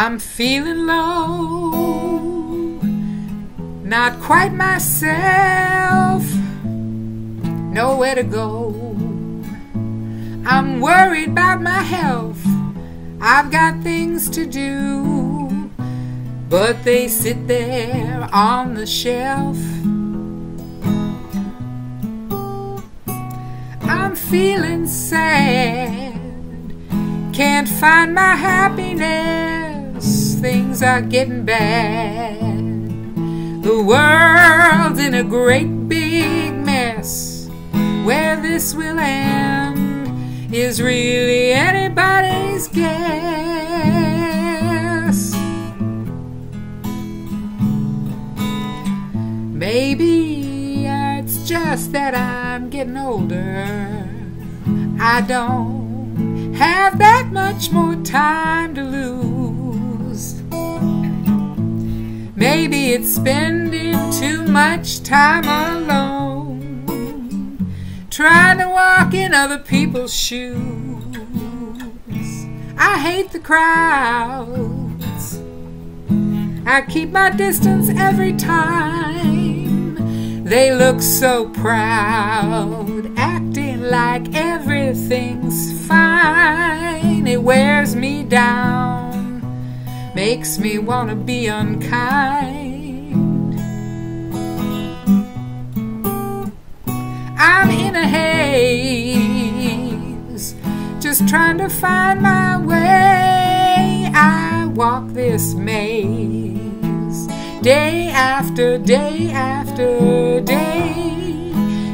I'm feeling low, not quite myself, nowhere to go. I'm worried about my health, I've got things to do, but they sit there on the shelf. I'm feeling sad, can't find my happiness things are getting bad. The world's in a great big mess. Where this will end is really anybody's guess. Maybe it's just that I'm getting older. I don't have that much more time Maybe it's spending too much time alone, trying to walk in other people's shoes. I hate the crowds. I keep my distance every time. They look so proud, acting like everything's fine. It wears me down makes me want to be unkind. I'm in a haze, just trying to find my way. I walk this maze day after day after day.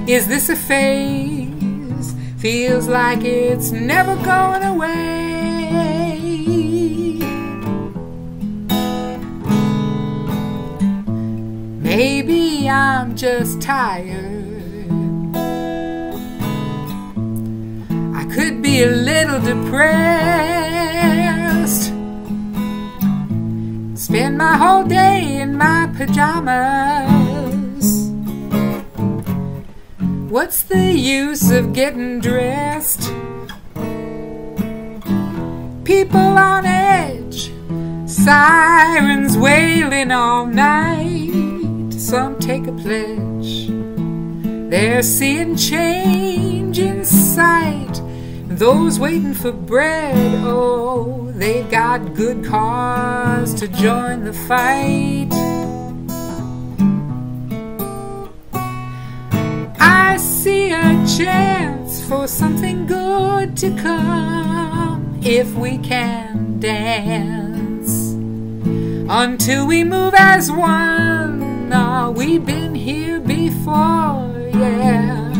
Is this a phase? Feels like it's never going away. Maybe I'm just tired. I could be a little depressed. Spend my whole day in my pajamas. What's the use of getting dressed? People on edge, sirens wailing all night some take a pledge. They're seeing change in sight. Those waiting for bread, oh, they've got good cause to join the fight. I see a chance for something good to come if we can dance until we move as one now we've been here before, yeah.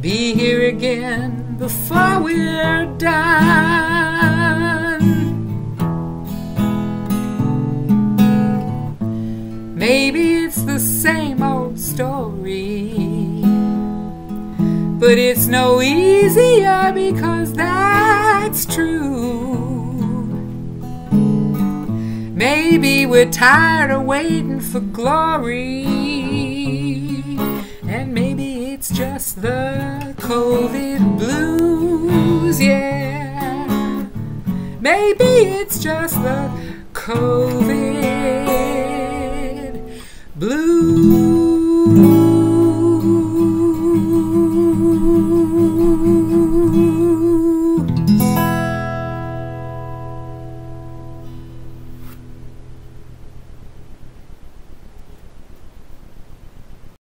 Be here again before we're done. Maybe it's the same old story, but it's no easier because that's true. Maybe we're tired of waiting for glory. And maybe it's just the COVID blues, yeah. Maybe it's just the COVID blues.